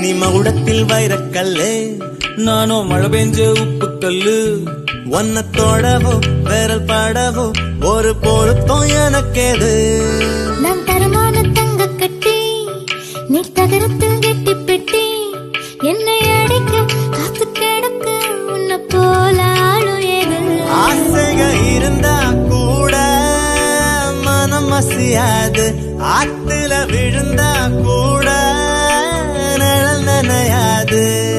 நீ மகுடத்தில் வைரக்கல்லு. நானோ மழை பெஞ்ச உப்பு கல்லு ஒன்ன தொடவோ விரல் படவோ ஒரு பொருத்தம் எனக்கேது. நான் தரமான தங்க கட்டி நீ தகரத்தில் கெட்டி பெட்டி. என்னை அடைக்க காத்து கிடக்க உன்னை போல ஆளும் ஏது ஆசைக இருந்தா கூட மனம் அசையாது. ஆத்துல விழுந்தா கூட day.